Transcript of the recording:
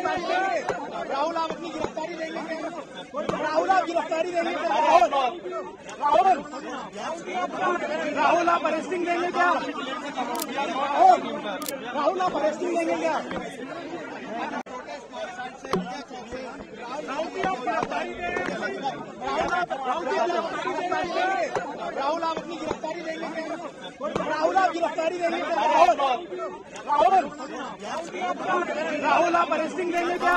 राहुल आप अपनी गिरफ्तारी देंगे राहुल आप गिरफ्तारी देंगे राहुल राहुल राहुल आप अरेस्टिंग देंगे क्या राहुल राहुल आप अरेस्टिंग देंगे क्या राहुल राहुल राहुल आप गिरफ्तारी देंगे राहुल आप अपनी गिरफ्तारी देंगे राहुल आप गिरफ्तारी देंगे राहुल राहुल राहुल आप अरेस्टिंग देंगे क्या?